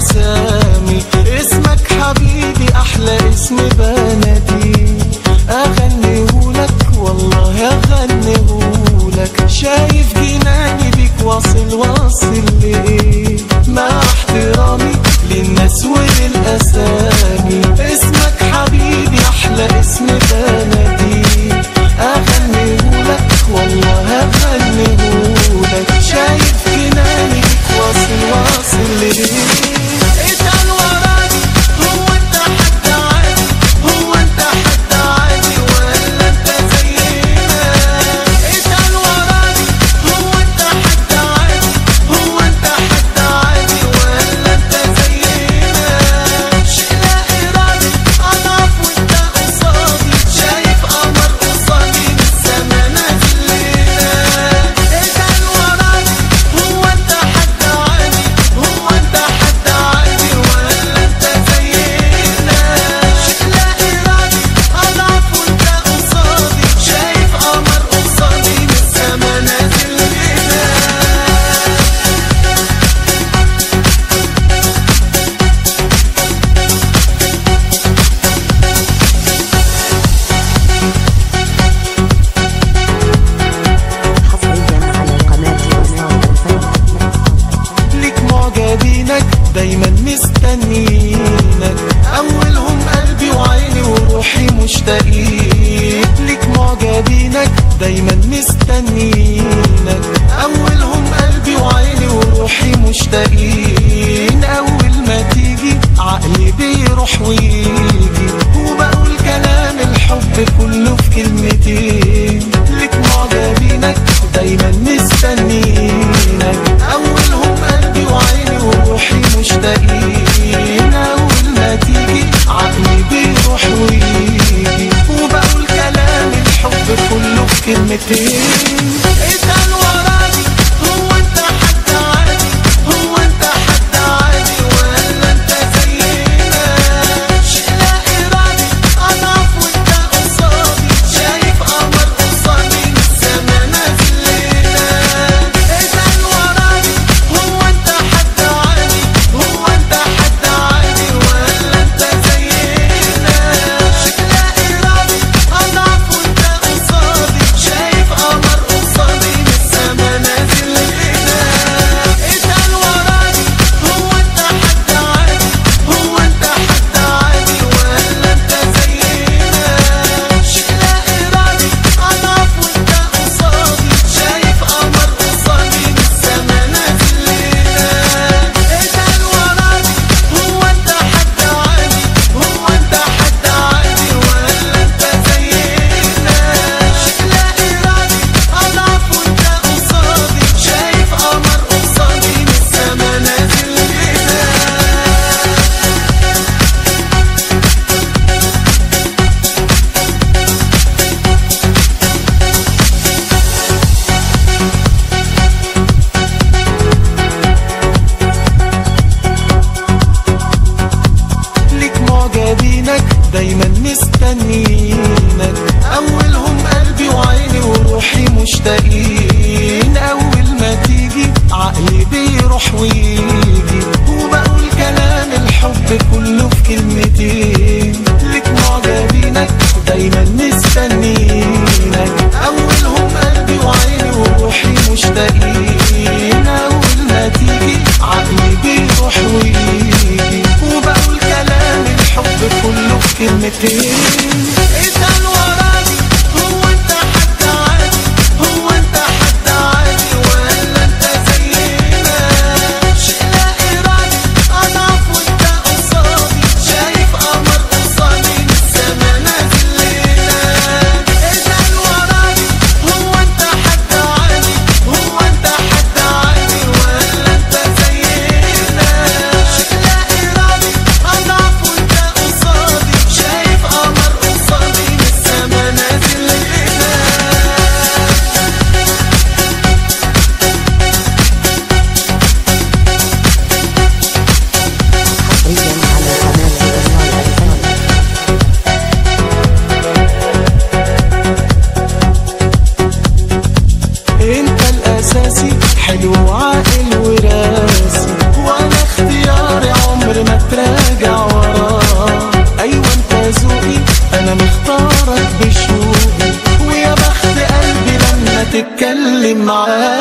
الأسامي اسمك حبيبي أحلى اسم بنادي أغنيهولك والله أغنيهولك شايف جناني بيك واصل واصل ليه؟ مع احترامي للناس وللأسامي. اسمك حبيبي أحلى اسم بنادي أغنيهولك والله أغنيهولك شايف جناني بيك واصل واصل ليه؟ دايما مستنيينك. أولهم قلبي وعيني وروحي مشتاقين لك معجبينك دايما مستنيينك. أول أنا مختارك بشوقي ويا بخت قلبي لما تتكلم معاك.